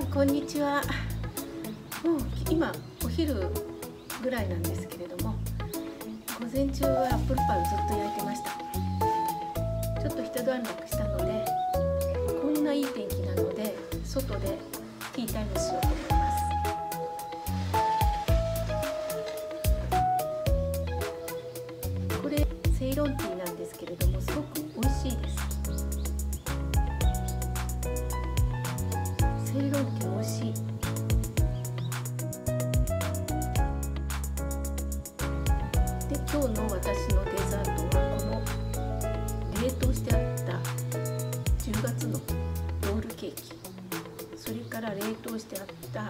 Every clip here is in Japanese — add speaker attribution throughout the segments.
Speaker 1: んこんにちは。もう今お昼ぐらいなんですけれども午前中はアップルパンずっと焼いてました。ちょっと一段落したのでこんないい天気なので外でティータイムしようと思います。セイロンティー美味しい。で今日の私のデザートはこの冷凍してあった10月のロールケーキ。それから冷凍してあった、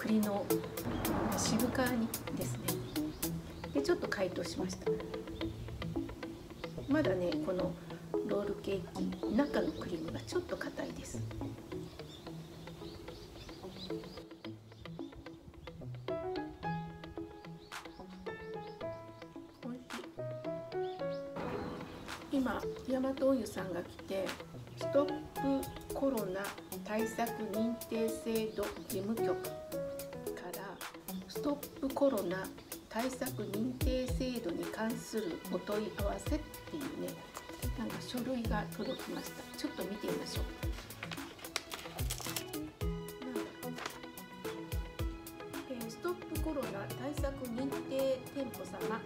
Speaker 1: 栗の渋皮煮ですね。でちょっと解凍しました。まだねこのロールケーキ中のクリームがちょっと硬いです。今ヤマト運輸さんが来てストップコロナ対策認定制度事務局からストップコロナ対策認定制度に関するお問い合わせっていうねなんか書類が届きました。ちょっと見てみましょう。ップコロナ対策認定店舗様